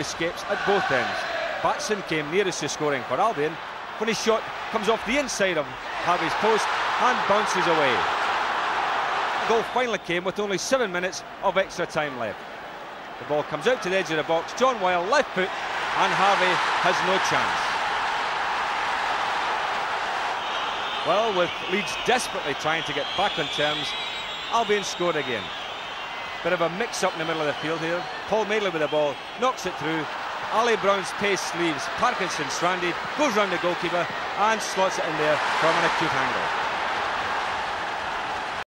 escapes at both ends. Batson came nearest to scoring for Albion when his shot comes off the inside of Harvey's post and bounces away. The goal finally came with only seven minutes of extra time left. The ball comes out to the edge of the box. John Wile left foot and Harvey has no chance. Well, with Leeds desperately trying to get back on terms, Albion scored again. Bit of a mix-up in the middle of the field here. Paul Madeley with the ball, knocks it through. Ally Brown's pace leaves Parkinson stranded, goes round the goalkeeper and slots it in there from an acute angle.